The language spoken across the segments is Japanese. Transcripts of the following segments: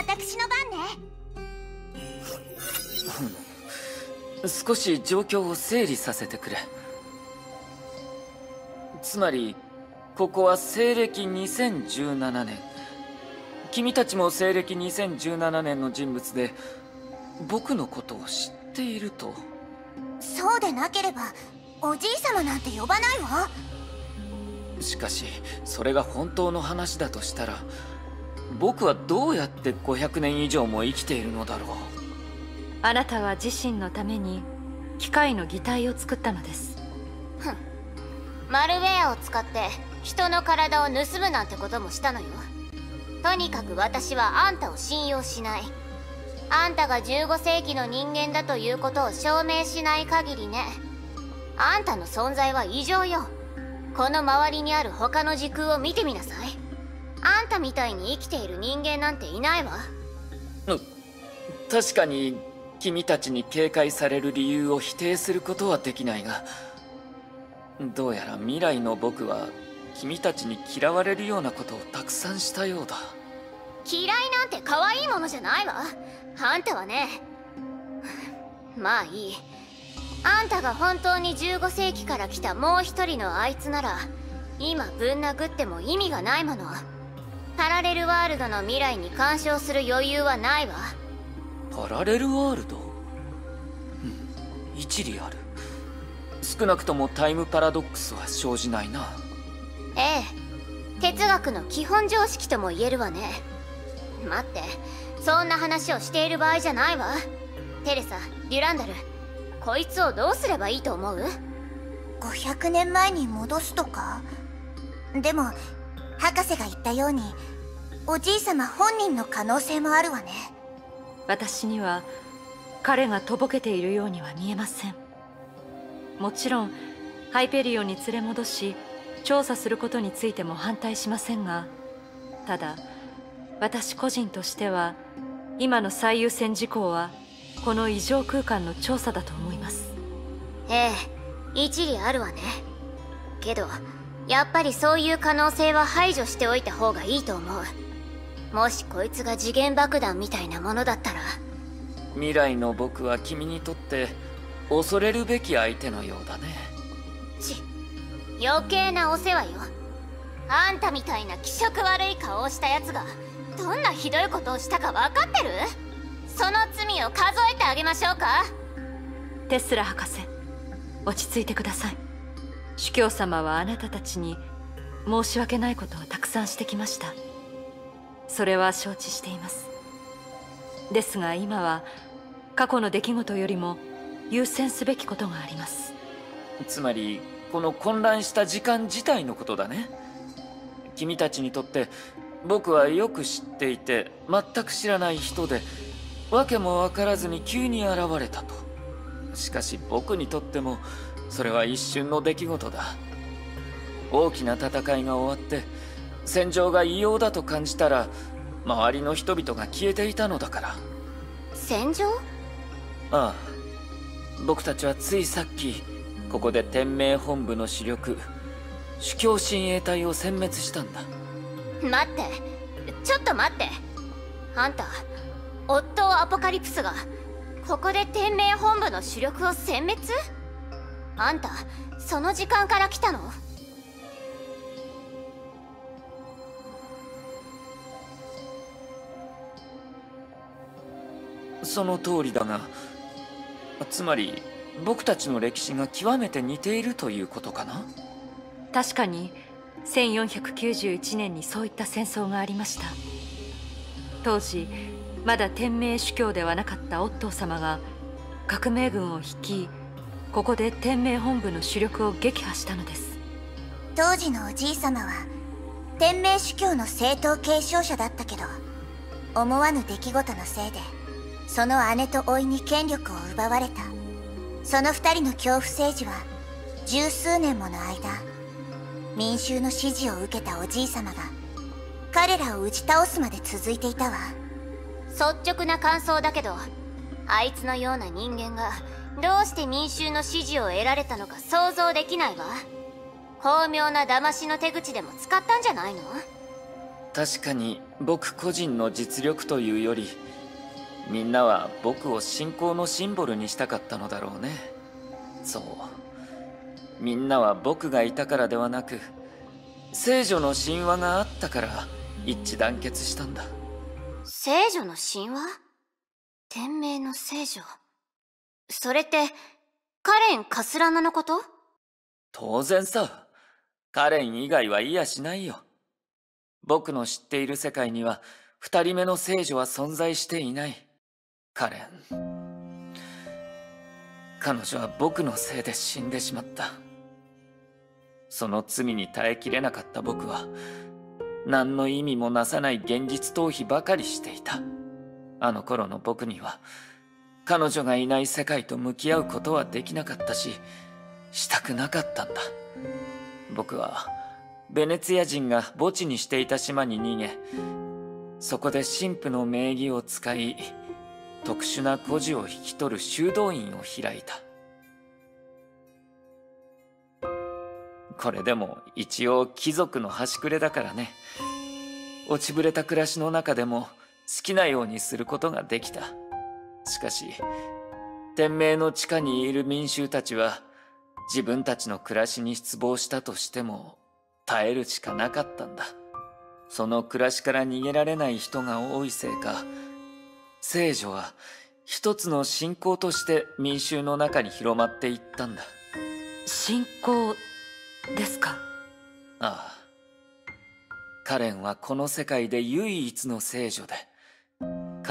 私の番ね。少し状況を整理させてくれ。つまりここは西暦2017年。君たちも西暦2017年の人物で僕のことを知っていると。そうでなければおじい様なんて呼ばないわ。しかしそれが本当の話だとしたら僕はどうやって500年以上も生きているのだろう？あなたは自身のために機械の擬態を作ったのです。ふん。マルウェアを使って人の体を盗むなんてこともしたのよ。とにかく私はあんたを信用しない。あんたが15世紀の人間だということを証明しない限りね。あんたの存在は異常よ。この周りにある他の時空を見てみなさいあんたみたいに生きている人間なんていないわ。確かに君たちに警戒される理由を否定することはできないがどうやら未来の僕は君たちに嫌われるようなことをたくさんしたようだ。嫌いなんて可愛いものじゃないわ。あんたはね。まあいい。あんたが本当に15世紀から来たもう一人のあいつなら今ぶん殴っても意味がないものパラレルワールドの未来に干渉する余裕はないわ。パラレルワールド？うん一理ある。少なくともタイムパラドックスは生じないな。ええ哲学の基本常識とも言えるわね。待ってそんな話をしている場合じゃないわ。テレサデュランダルこいつをどうすればいいと思う？500年前に戻すとか？でも博士が言ったようにおじい様本人の可能性もあるわね。私には彼がとぼけているようには見えません。もちろんハイペリオンに連れ戻し調査することについても反対しませんがただ私個人としては今の最優先事項はこの異常空間の調査だと思います。ええ一理あるわね。けどやっぱりそういう可能性は排除しておいた方がいいと思う。もしこいつが次元爆弾みたいなものだったら。未来の僕は君にとって恐れるべき相手のようだね。ち余計なお世話よ。あんたみたいな気色悪い顔をしたやつがどんなひどいことをしたか分かってる？その罪を数えてあげましょうか。テスラ博士落ち着いてください主教様はあなたたちに申し訳ないことをたくさんしてきました。それは承知しています。ですが今は過去の出来事よりも優先すべきことがあります。つまりこの混乱した時間自体のことだね。君たちにとって僕はよく知っていて全く知らない人で訳も分からずに急に現れたと。しかし僕にとってもそれは一瞬の出来事だ。大きな戦いが終わって戦場が異様だと感じたら周りの人々が消えていたのだから。戦場？ああ。僕たちはついさっきここで天命本部の主力主教親衛隊を殲滅したんだ。待って。ちょっと待って。あんたオットー・アポカリプスがここで天命本部の主力を殲滅？あんたその時間から来たの？その通りだがつまり僕たちの歴史が極めて似ているということかな？確かに1491年にそういった戦争がありました。当時まだ天命主教ではなかったオットー様が革命軍を率いここで天命本部の主力を撃破したのです。当時のおじい様は天命主教の正統継承者だったけど思わぬ出来事のせいでその姉と甥に権力を奪われた。その二人の恐怖政治は十数年もの間民衆の支持を受けたおじい様が彼らを打ち倒すまで続いていたわ。率直な感想だけどあいつのような人間がどうして民衆の支持を得られたのか想像できないわ。巧妙な騙しの手口でも使ったんじゃないの？確かに僕個人の実力というよりみんなは僕を信仰のシンボルにしたかったのだろうね。そう。みんなは僕がいたからではなく聖女の神話があったから一致団結したんだ。聖女の神話？天命の聖女。それってカレン・カスラナのこと？当然さ。カレン以外は言いやしないよ。僕の知っている世界には二人目の聖女は存在していない。カレン。彼女は僕のせいで死んでしまった。その罪に耐えきれなかった僕は何の意味もなさない現実逃避ばかりしていた。あの頃の僕には彼女がいない世界と向き合うことはできなかったししたくなかったんだ。僕はベネツィア人が墓地にしていた島に逃げそこで神父の名義を使い特殊な孤児を引き取る修道院を開いた。これでも一応貴族の端くれだからね。落ちぶれた暮らしの中でもきなようにすることができた。しかし天明の地下にいる民衆たちは自分たちの暮らしに失望したとしても耐えるしかなかったんだ。その暮らしから逃げられない人が多いせいか聖女は一つの信仰として民衆の中に広まっていったんだ。信仰ですか？ああ。カレンはこの世界で唯一の聖女で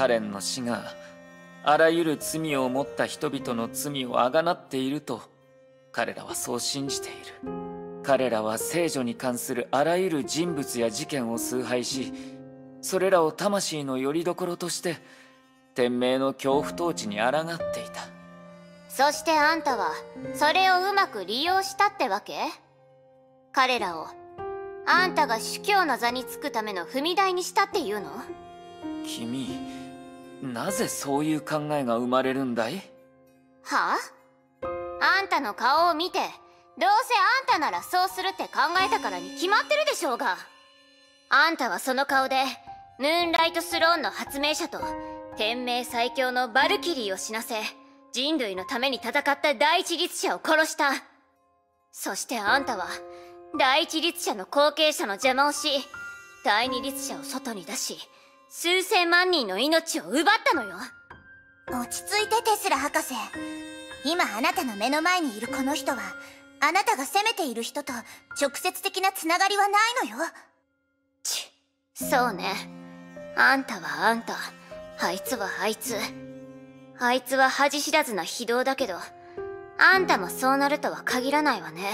カレンの死があらゆる罪を持った人々の罪をあがなっていると彼らはそう信じている。彼らは聖女に関するあらゆる人物や事件を崇拝しそれらを魂の拠り所として天命の恐怖統治に抗っていた。そしてあんたはそれをうまく利用したってわけ？彼らをあんたが主教の座につくための踏み台にしたっていうの？君なぜそういう考えが生まれるんだい？はあ？あんたの顔を見てどうせあんたならそうするって考えたからに決まってるでしょうが。あんたはその顔でムーンライトスローンの発明者と天命最強のバルキリーを死なせ人類のために戦った第一律者を殺した。そしてあんたは第一律者の後継者の邪魔をし第二律者を外に出し数千万人の命を奪ったのよ。落ち着いてテスラ博士。今あなたの目の前にいるこの人はあなたが責めている人と直接的なつながりはないのよ。ちそうね。あんたはあんた。あいつはあいつ。あいつは恥知らずな非道だけどあんたもそうなるとは限らないわね。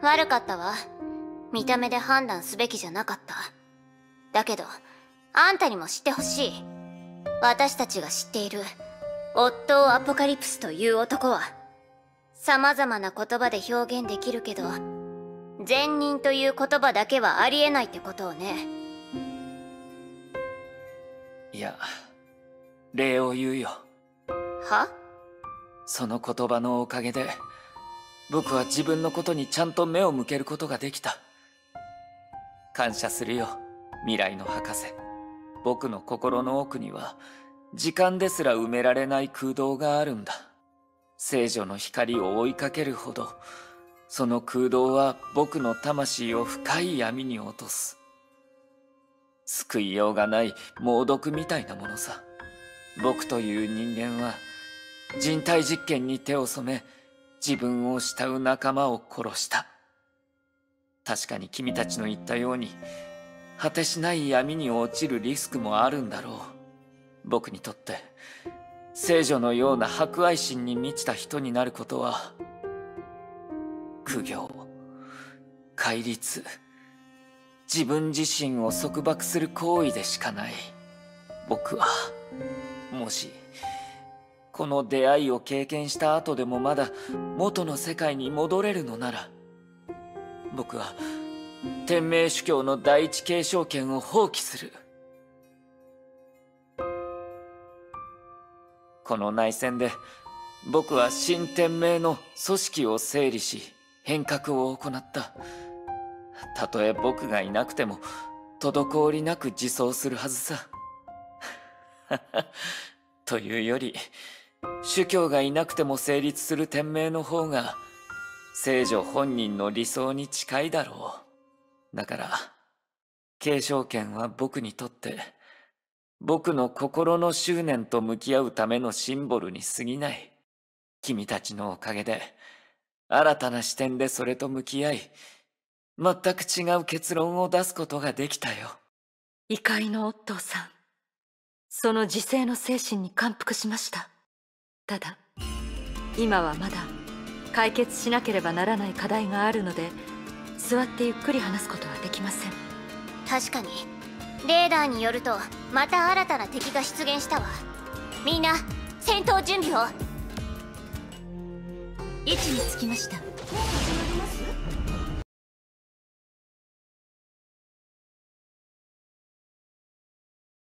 悪かったわ。見た目で判断すべきじゃなかった。だけどあんたにも知ってほしい。私たちが知っているオットー・アポカリプスという男は様々な言葉で表現できるけど善人という言葉だけはありえないってことをね。いや礼を言うよ。は？その言葉のおかげで僕は自分のことにちゃんと目を向けることができた。感謝するよ未来の博士僕の心の奥には時間ですら埋められない空洞があるんだ。聖女の光を追いかけるほどその空洞は僕の魂を深い闇に落とす。救いようがない猛毒みたいなものさ。僕という人間は人体実験に手を染め自分を慕う仲間を殺した。確かに君たちの言ったように果てしない闇に落ちるリスクもあるんだろう。僕にとって聖女のような博愛心に満ちた人になることは苦行戒律自分自身を束縛する行為でしかない。僕はもしこの出会いを経験した後でもまだ元の世界に戻れるのなら僕は天命主教の第一継承権を放棄する。この内戦で僕は新天命の組織を整理し変革を行った。たとえ僕がいなくても滞りなく自走するはずさ。というより主教がいなくても成立する天命の方が聖女本人の理想に近いだろう。だから継承権は僕にとって僕の心の執念と向き合うためのシンボルに過ぎない君たちのおかげで新たな視点でそれと向き合い全く違う結論を出すことができたよ。異界のオットーさんその自制の精神に感服しました。ただ今はまだ解決しなければならない課題があるので座ってゆっくり話すことはできません。確かに。レーダーによるとまた新たな敵が出現したわ。みんな戦闘準備を。位置につきました。もう始まります